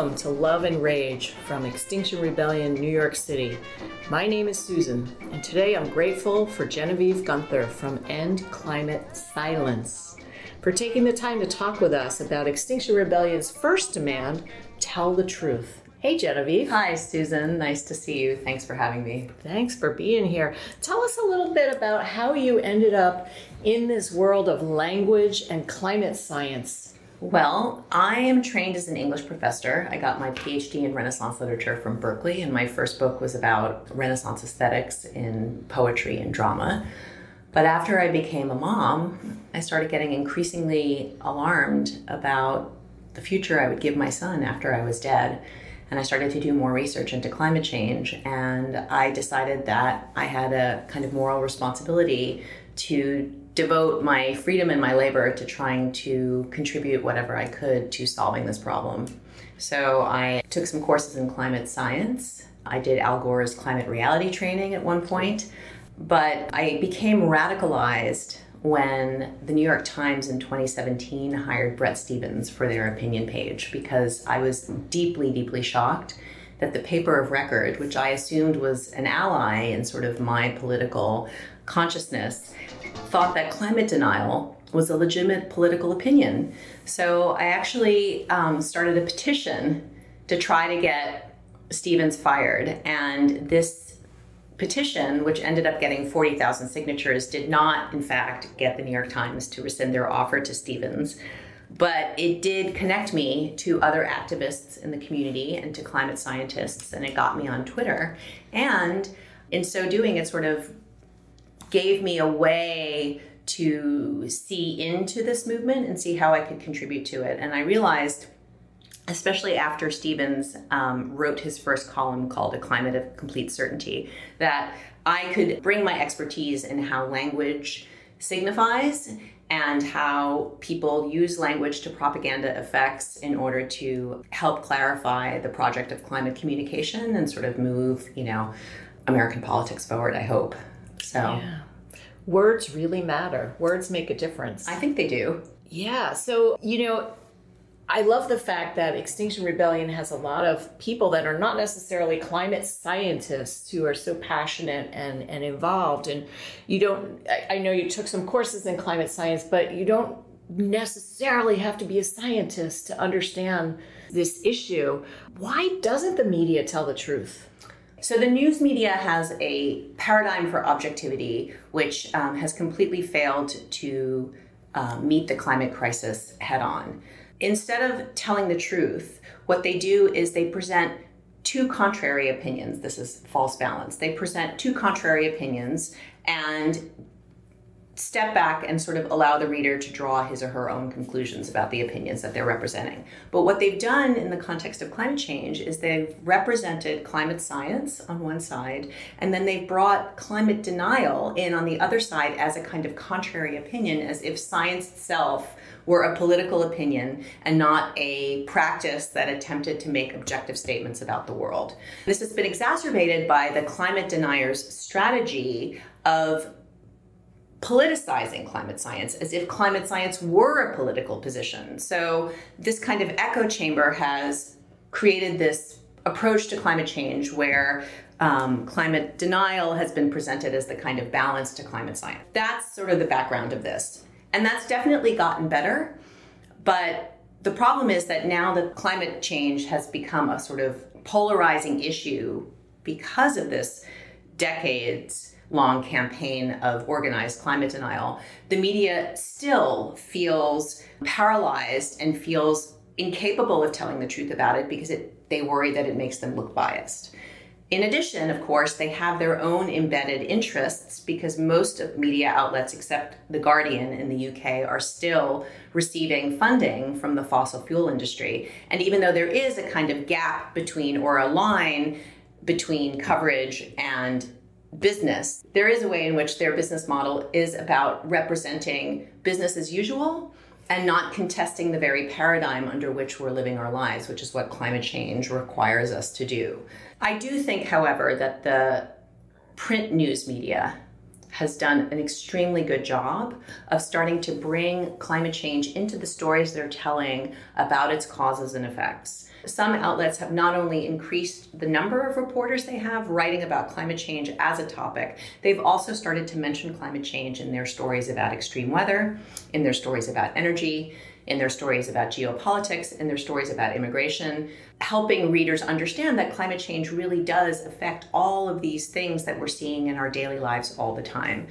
Welcome to Love and Rage from Extinction Rebellion, New York City. My name is Susan, and today I'm grateful for Genevieve Guenther from End Climate Silence for taking the time to talk with us about Extinction Rebellion's first demand tell the truth. Hey, Genevieve. Hi, Susan. Nice to see you. Thanks for having me. Thanks for being here. Tell us a little bit about how you ended up in this world of language and climate science. Well, I am trained as an English professor. I got my PhD in Renaissance literature from Berkeley, and my first book was about Renaissance aesthetics in poetry and drama. But after I became a mom, I started getting increasingly alarmed about the future I would give my son after I was dead. And I started to do more research into climate change. And I decided that I had a kind of moral responsibility to devote my freedom and my labor to trying to contribute whatever I could to solving this problem. So I took some courses in climate science. I did Al Gore's climate reality training at one point, but I became radicalized when the New York Times in 2017 hired Bret Stephens for their opinion page because I was deeply, deeply shocked that the paper of record, which I assumed was an ally in sort of my political consciousness, thought that climate denial was a legitimate political opinion. So I actually um, started a petition to try to get Stephens fired. And this petition, which ended up getting 40,000 signatures, did not, in fact, get the New York Times to rescind their offer to Stephens. But it did connect me to other activists in the community and to climate scientists, and it got me on Twitter. And in so doing, it sort of gave me a way to see into this movement and see how I could contribute to it. And I realized, especially after Stephens um, wrote his first column called A Climate of Complete Certainty, that I could bring my expertise in how language signifies and how people use language to propaganda effects in order to help clarify the project of climate communication and sort of move, you know, American politics forward, I hope. So yeah. words really matter. Words make a difference. I think they do. Yeah. So, you know, I love the fact that Extinction Rebellion has a lot of people that are not necessarily climate scientists who are so passionate and, and involved. And you don't, I, I know you took some courses in climate science, but you don't necessarily have to be a scientist to understand this issue. Why doesn't the media tell the truth? So the news media has a paradigm for objectivity, which um, has completely failed to uh, meet the climate crisis head on. Instead of telling the truth, what they do is they present two contrary opinions. This is false balance. They present two contrary opinions and step back and sort of allow the reader to draw his or her own conclusions about the opinions that they're representing. But what they've done in the context of climate change is they've represented climate science on one side, and then they've brought climate denial in on the other side as a kind of contrary opinion, as if science itself were a political opinion and not a practice that attempted to make objective statements about the world. This has been exacerbated by the climate deniers' strategy of politicizing climate science as if climate science were a political position. So, this kind of echo chamber has created this approach to climate change where um, climate denial has been presented as the kind of balance to climate science. That's sort of the background of this. And that's definitely gotten better. But the problem is that now that climate change has become a sort of polarizing issue because of this decades long campaign of organized climate denial, the media still feels paralyzed and feels incapable of telling the truth about it because it, they worry that it makes them look biased. In addition, of course, they have their own embedded interests because most of media outlets, except The Guardian in the UK, are still receiving funding from the fossil fuel industry. And even though there is a kind of gap between or a line between coverage and business, there is a way in which their business model is about representing business as usual and not contesting the very paradigm under which we're living our lives, which is what climate change requires us to do. I do think, however, that the print news media has done an extremely good job of starting to bring climate change into the stories they're telling about its causes and effects. Some outlets have not only increased the number of reporters they have writing about climate change as a topic, they've also started to mention climate change in their stories about extreme weather, in their stories about energy, in their stories about geopolitics, in their stories about immigration, helping readers understand that climate change really does affect all of these things that we're seeing in our daily lives all the time.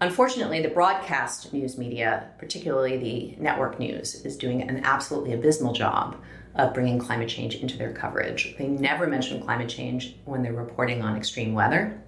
Unfortunately, the broadcast news media, particularly the network news, is doing an absolutely abysmal job of bringing climate change into their coverage. They never mention climate change when they're reporting on extreme weather,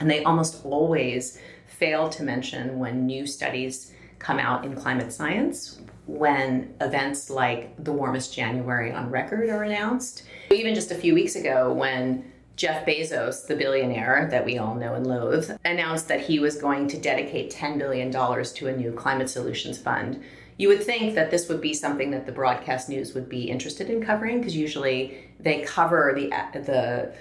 and they almost always fail to mention when new studies come out in climate science when events like the warmest January on record are announced. Even just a few weeks ago, when Jeff Bezos, the billionaire that we all know and loathe, announced that he was going to dedicate $10 billion to a new climate solutions fund. You would think that this would be something that the broadcast news would be interested in covering because usually they cover the the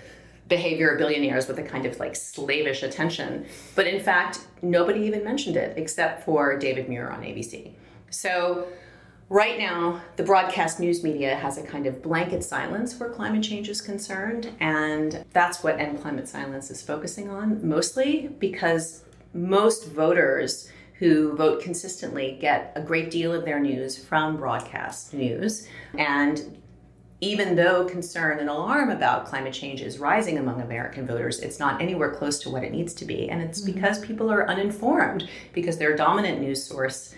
behavior of billionaires with a kind of like slavish attention. But in fact, nobody even mentioned it except for David Muir on ABC. So, right now, the broadcast news media has a kind of blanket silence where climate change is concerned, and that's what End Climate Silence is focusing on mostly because most voters who vote consistently get a great deal of their news from broadcast news. And even though concern and alarm about climate change is rising among American voters, it's not anywhere close to what it needs to be. And it's mm-hmm. because people are uninformed, because their dominant news source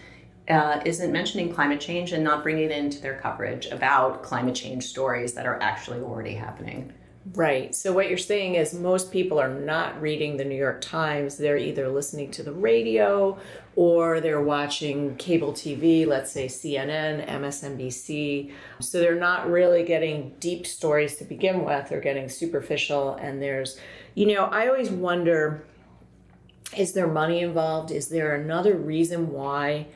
uh, isn't mentioning climate change and not bringing it into their coverage about climate change stories that are actually already happening. Right. So, what you're saying is most people are not reading the New York Times. They're either listening to the radio or they're watching cable TV, let's say CNN, MSNBC. So, they're not really getting deep stories to begin with. They're getting superficial. And there's, you know, I always wonder is there money involved? Is there another reason why?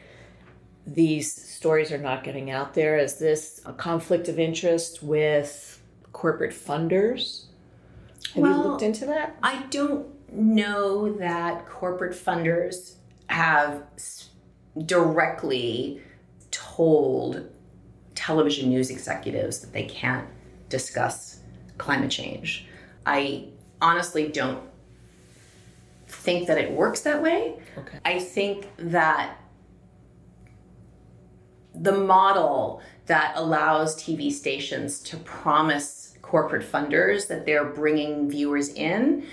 these stories are not getting out there? Is this a conflict of interest with corporate funders? Have well, you looked into that? I don't know that corporate funders have directly told television news executives that they can't discuss climate change. I honestly don't think that it works that way. Okay. I think that the model that allows TV stations to promise corporate funders that they're bringing viewers in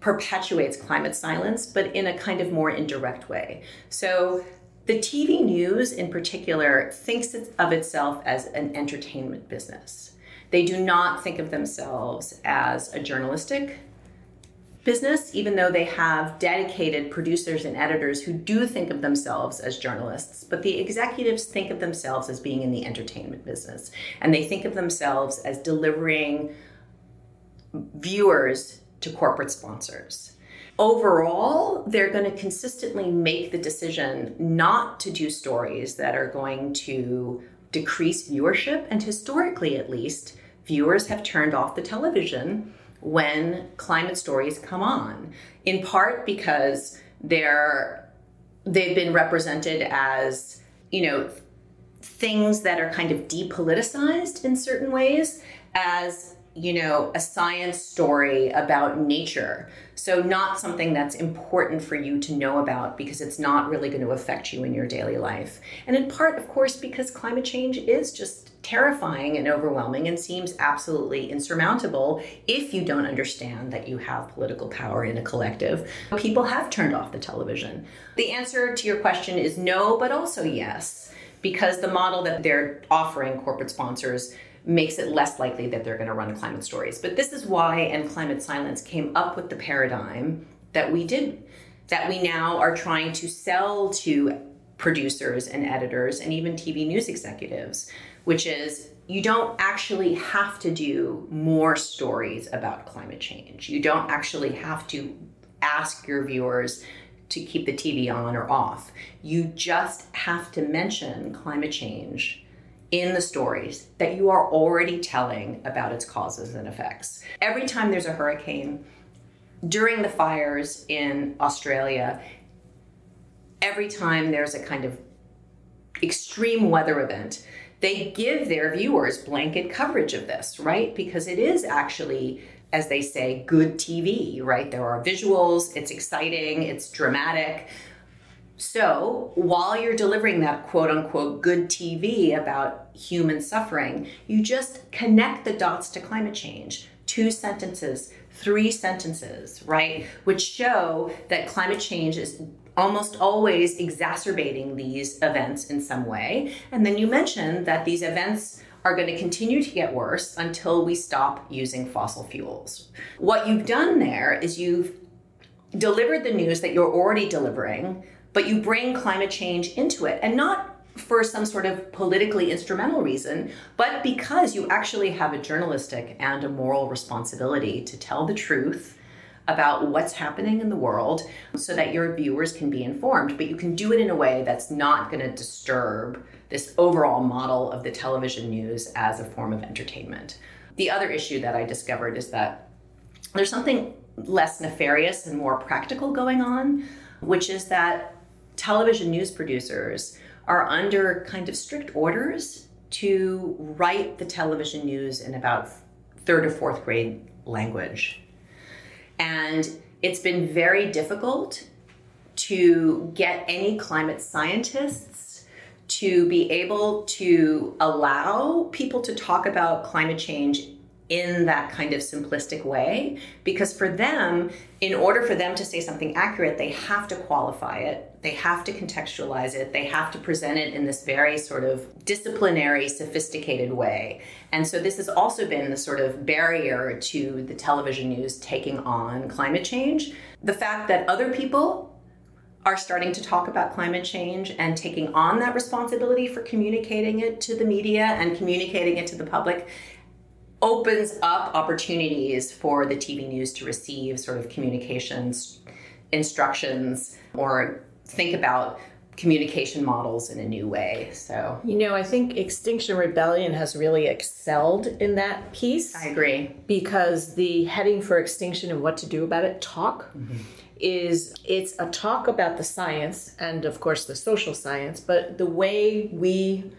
perpetuates climate silence, but in a kind of more indirect way. So the TV news in particular thinks of itself as an entertainment business. They do not think of themselves as a journalistic business, even though they have dedicated producers and editors who do think of themselves as journalists, but the executives think of themselves as being in the entertainment business. And they think of themselves as delivering viewers to corporate sponsors. Overall, they're going to consistently make the decision not to do stories that are going to decrease viewership. And historically, at least, viewers have turned off the television when climate stories come on, in part because they're they've been represented as you know things that are kind of depoliticized in certain ways as you know, a science story about nature. So, not something that's important for you to know about because it's not really going to affect you in your daily life. And in part, of course, because climate change is just terrifying and overwhelming and seems absolutely insurmountable if you don't understand that you have political power in a collective. People have turned off the television. The answer to your question is no, but also yes, because the model that they're offering corporate sponsors makes it less likely that they're going to run climate stories. But this is why End Climate Silence came up with the paradigm that we did, that we now are trying to sell to producers and editors and even TV news executives, which is you don't actually have to do more stories about climate change. You don't actually have to ask your viewers to keep the TV on or off. You just have to mention climate change in the stories that you are already telling about its causes and effects. Every time there's a hurricane, during the fires in Australia, every time there's a kind of extreme weather event, they give their viewers blanket coverage of this, right? Because it is actually, as they say, good TV, right? There are visuals, it's exciting, it's dramatic. So while you're delivering that quote unquote good TV about human suffering, you just connect the dots to climate change. Two sentences, three sentences, right? Which show that climate change is almost always exacerbating these events in some way. And then you mentioned that these events are going to continue to get worse until we stop using fossil fuels. What you've done there is you've delivered the news that you're already delivering, but you bring climate change into it and not for some sort of politically instrumental reason, but because you actually have a journalistic and a moral responsibility to tell the truth about what's happening in the world so that your viewers can be informed. But you can do it in a way that's not going to disturb this overall model of the television news as a form of entertainment. The other issue that I discovered is that there's something less nefarious and more practical going on, which is that television news producers are under kind of strict orders to write the television news in about third or fourth grade language. And it's been very difficult to get any climate scientists to be able to allow people to talk about climate change in that kind of simplistic way. Because for them in order for them to say something accurate they have to qualify it. They have to contextualize it. They have to present it in this very sort of disciplinary sophisticated way. And so this has also been the sort of barrier to the television news taking on climate change. The fact that other people are starting to talk about climate change and taking on that responsibility for communicating it to the media and communicating it to the public opens up opportunities for the TV news to receive sort of communications instructions or think about communication models in a new way. So, you know, I think Extinction Rebellion has really excelled in that piece. I agree. Because the heading for extinction and what to do about it talk mm-hmm. is it's a talk about the science and of course the social science, but the way we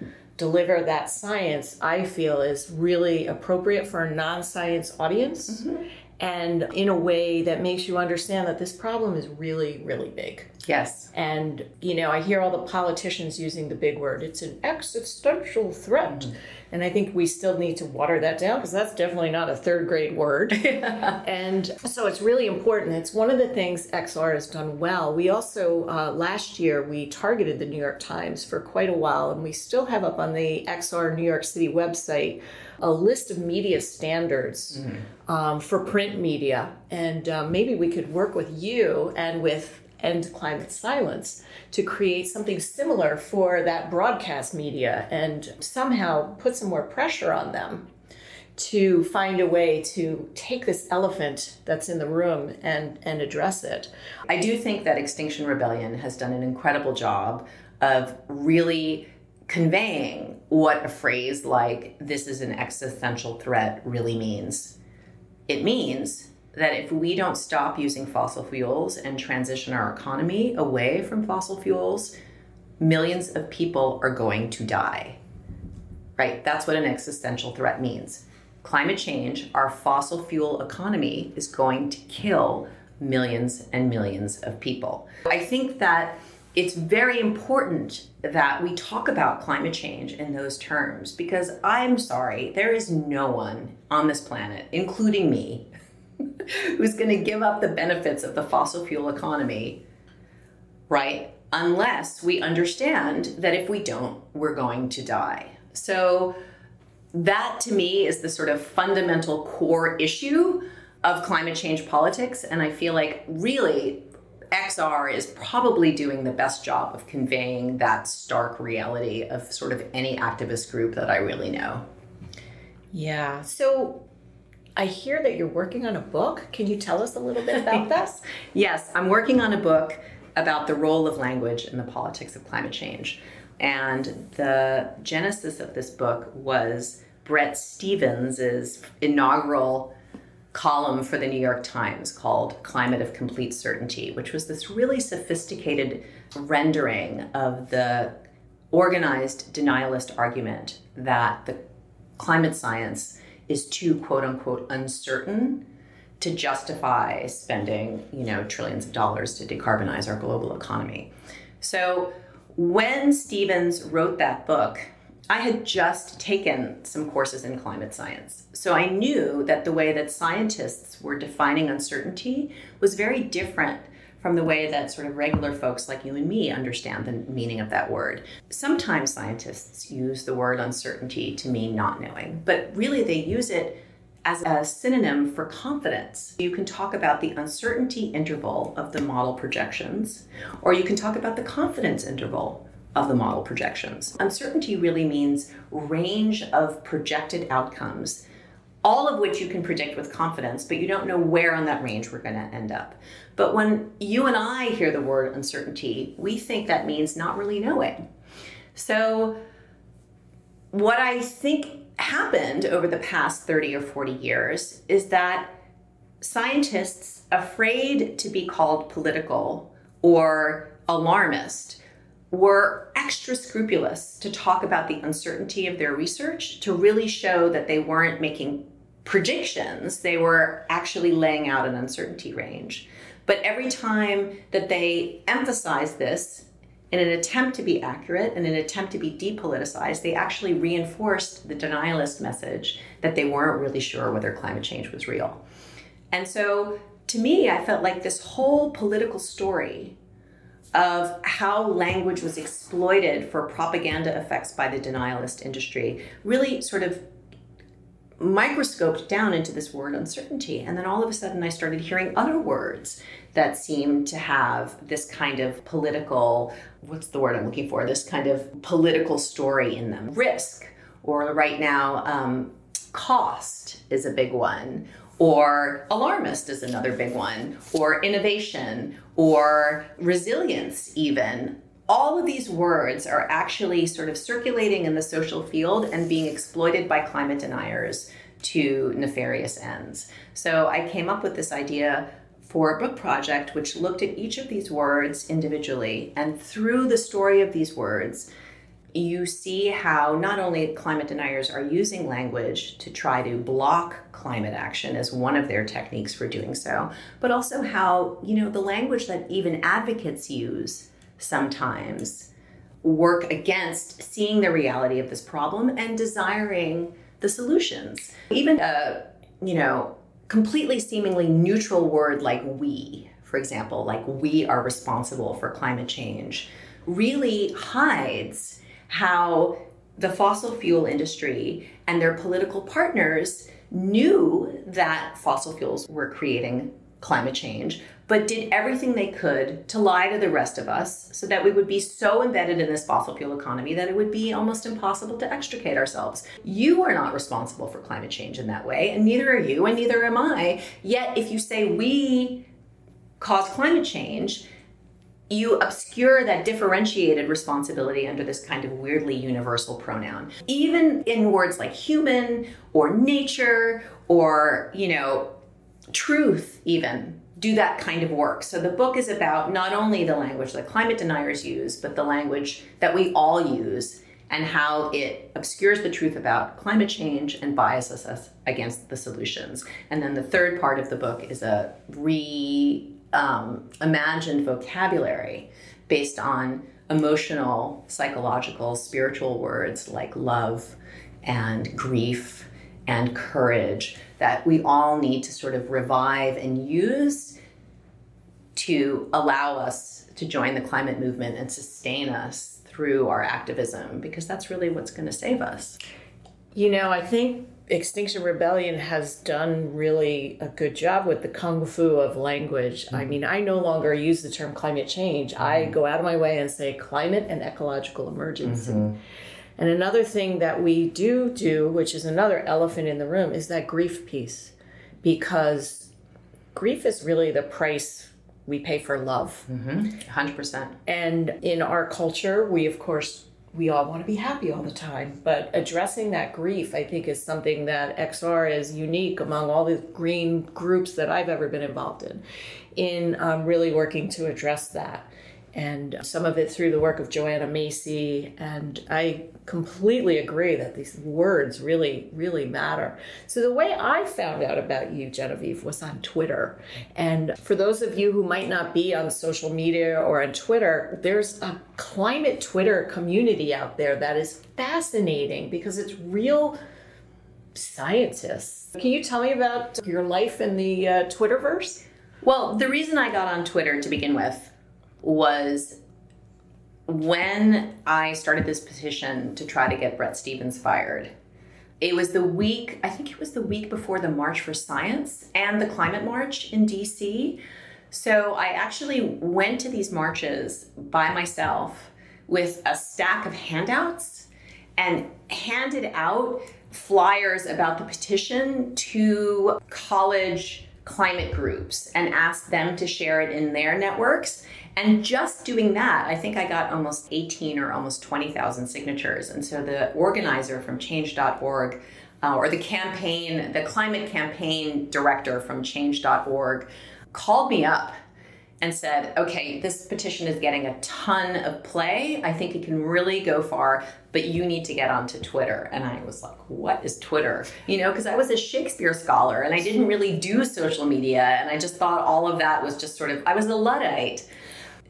deliver that science, I feel is really appropriate for a non science audience mm-hmm. And in a way that makes you understand that this problem is really, really big. Yes. And, you know, I hear all the politicians using the big word it's an existential threat. Mm-hmm. And I think we still need to water that down because that's definitely not a third grade word. and so it's really important. It's one of the things XR has done well. We also, uh, last year, we targeted the New York Times for quite a while, and we still have up on the XR New York City website a list of media standards mm um, for print media. And uh, maybe we could work with you and with End Climate Silence to create something similar for that broadcast media and somehow put some more pressure on them to find a way to take this elephant that's in the room and, and address it. I do think that Extinction Rebellion has done an incredible job of really conveying what a phrase like this is an existential threat really means. It means that if we don't stop using fossil fuels and transition our economy away from fossil fuels, millions of people are going to die. Right? That's what an existential threat means. Climate change, our fossil fuel economy, is going to kill millions and millions of people. I think that it's very important that we talk about climate change in those terms because I'm sorry, there is no one on this planet, including me, who's going to give up the benefits of the fossil fuel economy, right? Unless we understand that if we don't, we're going to die. So, that to me is the sort of fundamental core issue of climate change politics. And I feel like really XR is probably doing the best job of conveying that stark reality of sort of any activist group that I really know. Yeah. So I hear that you're working on a book. Can you tell us a little bit about this? yes, I'm working on a book about the role of language in the politics of climate change. And the genesis of this book was Bret Stephens' inaugural column for the New York Times called Climate of Complete Certainty, which was this really sophisticated rendering of the organized denialist argument that the climate science is too quote unquote uncertain to justify spending, you know, trillions of dollars to decarbonize our global economy. So when Stephens wrote that book, I had just taken some courses in climate science. So I knew that the way that scientists were defining uncertainty was very different from the way that sort of regular folks like you and me understand the meaning of that word. Sometimes scientists use the word uncertainty to mean not knowing, but really they use it as a synonym for confidence. You can talk about the uncertainty interval of the model projections, or you can talk about the confidence interval of the model projections. Uncertainty really means range of projected outcomes, all of which you can predict with confidence, but you don't know where on that range we're going to end up. But when you and I hear the word uncertainty, we think that means not really knowing. So, what I think happened over the past 30 or 40 years is that scientists afraid to be called political or alarmist were extra scrupulous to talk about the uncertainty of their research to really show that they weren't making predictions they were actually laying out an uncertainty range but every time that they emphasized this in an attempt to be accurate, in an attempt to be depoliticized, they actually reinforced the denialist message that they weren't really sure whether climate change was real. And so to me, I felt like this whole political story of how language was exploited for propaganda effects by the denialist industry really sort of microscoped down into this word uncertainty. And then all of a sudden, I started hearing other words that seemed to have this kind of political what's the word I'm looking for? This kind of political story in them. Risk, or right now, um, cost is a big one. Or alarmist is another big one, or innovation, or resilience, even all of these words are actually sort of circulating in the social field and being exploited by climate deniers to nefarious ends. So I came up with this idea for a book project which looked at each of these words individually and through the story of these words you see how not only climate deniers are using language to try to block climate action as one of their techniques for doing so but also how you know the language that even advocates use sometimes work against seeing the reality of this problem and desiring the solutions. Even a, you know, completely seemingly neutral word like we, for example, like we are responsible for climate change, really hides how the fossil fuel industry and their political partners knew that fossil fuels were creating climate change, but did everything they could to lie to the rest of us so that we would be so embedded in this fossil fuel economy that it would be almost impossible to extricate ourselves. You are not responsible for climate change in that way, and neither are you, and neither am I. Yet, if you say we cause climate change, you obscure that differentiated responsibility under this kind of weirdly universal pronoun. Even in words like human or nature or, you know, truth, even do that kind of work. So the book is about not only the language that climate deniers use, but the language that we all use and how it obscures the truth about climate change and biases us against the solutions. And then the third part of the book is a re um, imagined vocabulary based on emotional, psychological, spiritual words like love and grief and courage that we all need to sort of revive and use to allow us to join the climate movement and sustain us through our activism because that's really what's going to save us. You know, I think Extinction Rebellion has done really a good job with the kung fu of language. Mm-hmm. I mean, I no longer use the term climate change. Mm-hmm. I go out of my way and say climate and ecological emergency. Mm-hmm. And another thing that we do do, which is another elephant in the room, is that grief piece. Because grief is really the price we pay for love. Mm-hmm. 100%. And in our culture, we, of course, we all want to be happy all the time. But addressing that grief, I think, is something that XR is unique among all the green groups that I've ever been involved in, in um, really working to address that. And some of it through the work of Joanna Macy. And I completely agree that these words really, really matter. So the way I found out about you, Genevieve, was on Twitter. And for those of you who might not be on social media or on Twitter, there's a climate Twitter community out there that is fascinating because it's real scientists. Can you tell me about your life in the uh, Twitterverse? Well, the reason I got on Twitter to begin with was when I started this petition to try to get Bret Stephens fired. It was the week, I think it was the week before the March for Science and the Climate March in DC. So I actually went to these marches by myself with a stack of handouts and handed out flyers about the petition to college climate groups and asked them to share it in their networks. And just doing that, I think I got almost 18 or almost 20,000 signatures. And so the organizer from change.org, uh, or the campaign, the climate campaign director from change.org, called me up and said, okay, this petition is getting a ton of play. I think it can really go far, but you need to get onto Twitter. And I was like, what is Twitter? You know, because I was a Shakespeare scholar and I didn't really do social media. And I just thought all of that was just sort of, I was a Luddite.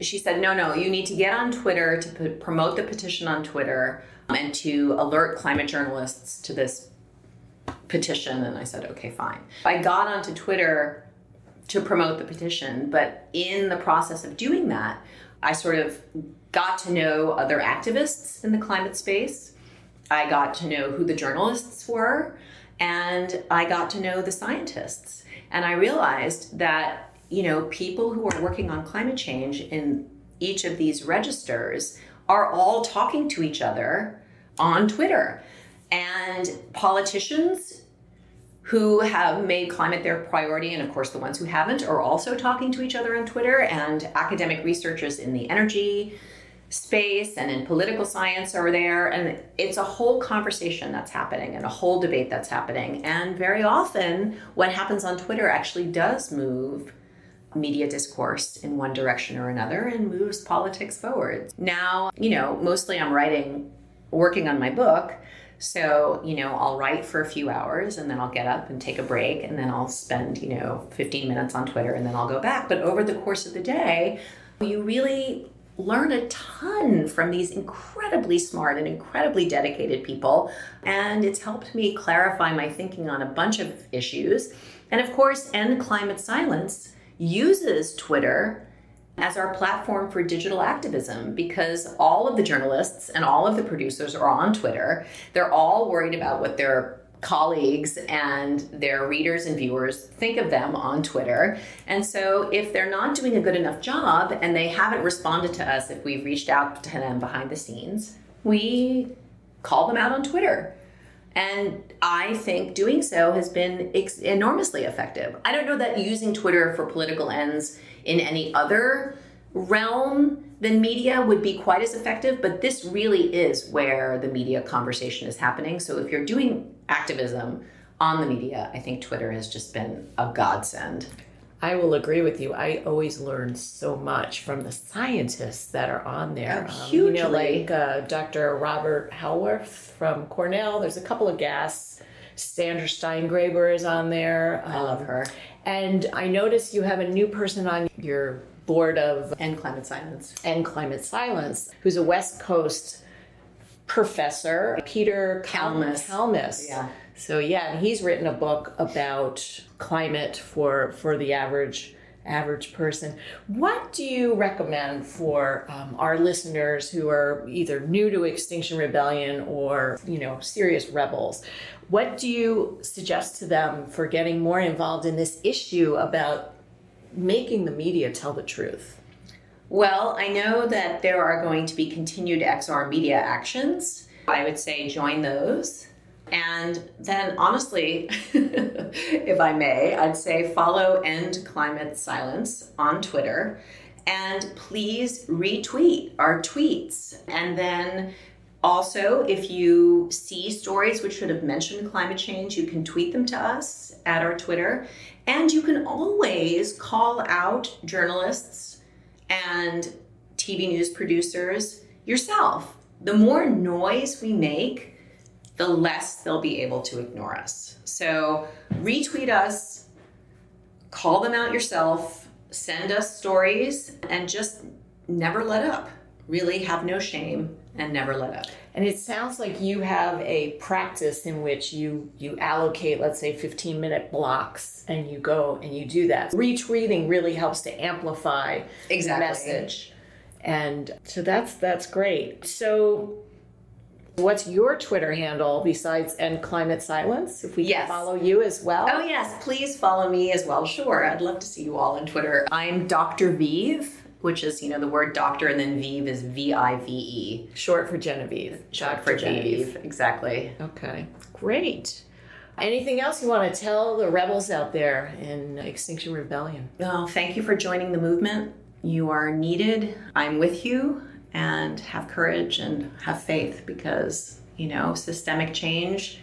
She said, no, no, you need to get on Twitter to promote the petition on Twitter um, and to alert climate journalists to this petition. And I said, okay, fine. I got onto Twitter to promote the petition. But in the process of doing that, I sort of got to know other activists in the climate space. I got to know who the journalists were, and I got to know the scientists. And I realized that, you know, people who are working on climate change in each of these registers are all talking to each other on Twitter. And politicians who have made climate their priority, and of course, the ones who haven't are also talking to each other on Twitter, and academic researchers in the energy space and in political science are there. And it's a whole conversation that's happening and a whole debate that's happening. And very often, what happens on Twitter actually does move media discourse in one direction or another and moves politics forward. Now, you know, mostly I'm writing, working on my book. So, you know, I'll write for a few hours and then I'll get up and take a break and then I'll spend, you know, 15 minutes on Twitter and then I'll go back. But over the course of the day, you really learn a ton from these incredibly smart and incredibly dedicated people. And it's helped me clarify my thinking on a bunch of issues. And of course, End Climate Silence uses Twitter as our platform for digital activism because all of the journalists and all of the producers are on Twitter. They're all worried about what their colleagues and their readers and viewers think of them on Twitter. And so if they're not doing a good enough job and they haven't responded to us if we've reached out to them behind the scenes, we call them out on Twitter. And I think doing so has been enormously effective. I don't know that using Twitter for political ends in any other realm than media would be quite as effective, but this really is where the media conversation is happening. So if you're doing activism on the media, I think Twitter has just been a godsend. I will agree with you. I always learn so much from the scientists that are on there. Oh, hugely. Um, you know, like uh, Dr. Robert Howarth from Cornell. There's a couple of guests. Sandra Steingraber is on there. I love her. And I noticed you have a new person on your board of End Climate Silence. End Climate Silence, who's a West Coast professor, Peter Kalmus. Kalmus. Yeah. So yeah, and he's written a book about climate for for the average average person. What do you recommend for um, our listeners who are either new to Extinction Rebellion or you know serious rebels? What do you suggest to them for getting more involved in this issue about making the media tell the truth? Well, I know that there are going to be continued XR media actions. I would say join those. And then, honestly, if I may, I'd say follow End Climate Silence on Twitter and please retweet our tweets. And then also, if you see stories which should have mentioned climate change, you can tweet them to us at our Twitter. And you can always call out journalists and TV news producers, yourself. The more noise we make, the less they'll be able to ignore us. So retweet us, call them out yourself, send us stories, and just never let up. Really have no shame and never let up. And it sounds like you have a practice in which you you allocate, let's say, 15 minute blocks, and you go and you do that. Retweeting really helps to amplify Exactly. the message, and so that's that's great. So. What's your Twitter handle besides End Climate Silence? If we Yes. can follow you as well. Oh, yes, please follow me as well. Sure, I'd love to see you all on Twitter. I'm Dr. Vive, which is, you know, the word doctor, and then Vive is V I V E. Short for Genevieve. Short for Vive. Exactly. Okay, great. Anything else you want to tell the rebels out there in Extinction Rebellion? Well, thank you for joining the movement. You are needed. I'm with you, and have courage and have faith because, you know, systemic change,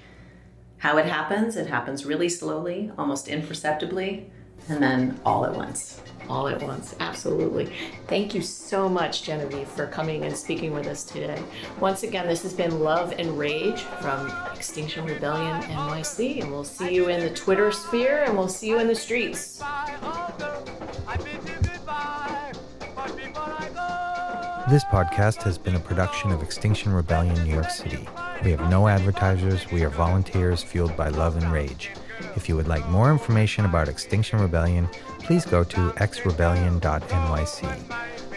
how it happens, it happens really slowly, almost imperceptibly, and then all at once. All at once, absolutely. Thank you so much, Genevieve, for coming and speaking with us today. Once again, this has been Love and Rage from Extinction Rebellion NYC, and we'll see you in the Twitter sphere and we'll see you in the streets. This podcast has been a production of Extinction Rebellion New York City. We have no advertisers, we are volunteers fueled by love and rage. If you would like more information about Extinction Rebellion, please go to xrebellion.nyc.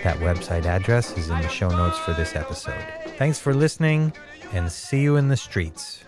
That website address is in the show notes for this episode. Thanks for listening, and see you in the streets.